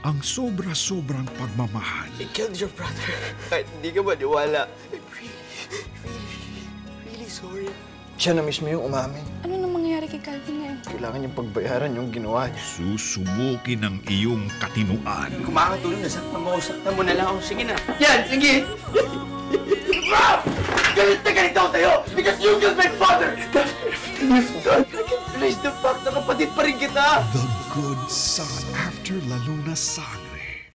ang sobra-sobrang pagmamahal. I killed your brother. Kahit hindi ka maniwala. I'm really, really, really sorry. Siya na mismo yung umamin. Ano nang mangyayari kay Calvin ngayon? Kailangan niyang pagbayaran yung ginawa niya. Susubukin ang iyong katinuan. Kumakatulong na saktan mo, saktan mo na lang ako. Sige na. Yan, sige! Rob! Galit na galit ako sa'yo because you killed my father! You've done, Realize the fact na kapatid pa rin kita! The Good Son. After La Luna Sangre.